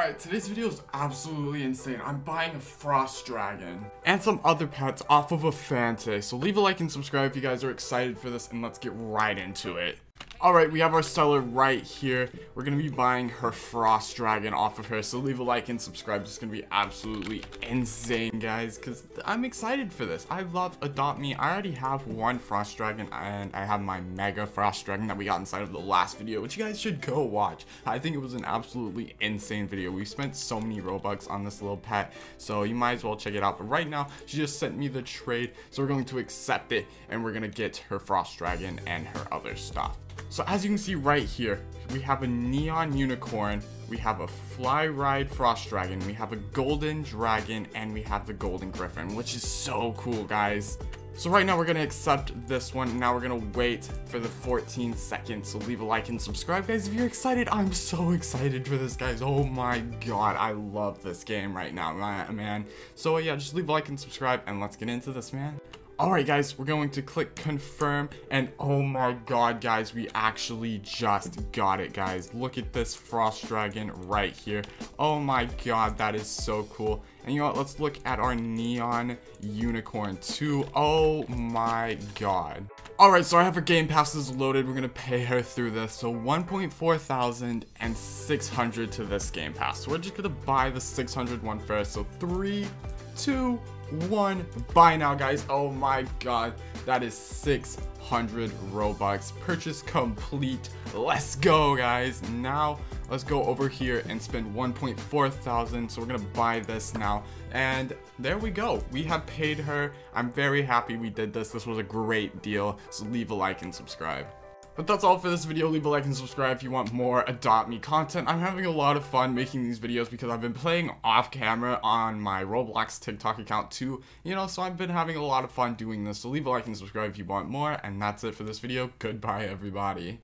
Alright, today's video is absolutely insane. I'm buying a Frost Dragon and some other pets off of a Fante. So leave a like and subscribe if you guys are excited for this and let's get right into it. Alright, we have our seller right here. We're going to be buying her Frost Dragon off of her, so leave a like and subscribe. It's going to be absolutely insane, guys, because I'm excited for this. I love Adopt Me. I already have one Frost Dragon, and I have my Mega Frost Dragon that we got inside of the last video, which you guys should go watch. I think it was an absolutely insane video. We spent so many Robux on this little pet, so you might as well check it out. But right now, she just sent me the trade, so we're going to accept it, and we're going to get her Frost Dragon and her other stuff. So as you can see right here, we have a neon unicorn, we have a fly ride frost dragon, we have a golden dragon, and we have the golden griffin, which is so cool, guys. So right now we're gonna accept this one. Now we're gonna wait for the 14 seconds. So leave a like and subscribe, guys, if you're excited. I'm so excited for this, guys. Oh my god, I love this game right now, man. So yeah, just leave a like and subscribe, and let's get into this, man. Alright guys, we're going to click confirm and oh my god guys, we actually just got it guys. Look at this frost dragon right here. Oh my god, that is so cool. And you know what, let's look at our neon unicorn too. Oh my god. Alright, so I have her game passes loaded. We're gonna pay her through this. So 1.4 thousand and 600 to this game pass. So we're just gonna buy the 600 one first. So three, two, one buy now guys. Oh my god that is 600 robux purchase complete. Let's go guys. Now let's go over here and spend 1.4 thousand. So we're gonna buy this now. And there we go. We have paid her. I'm very happy we did this. This was a great deal. So leave a like and subscribe but that's all for this video. Leave a like and subscribe if you want more Adopt Me content. I'm having a lot of fun making these videos because I've been playing off camera on my Roblox TikTok account too. You know, so I've been having a lot of fun doing this. So leave a like and subscribe if you want more. And that's it for this video. Goodbye, everybody.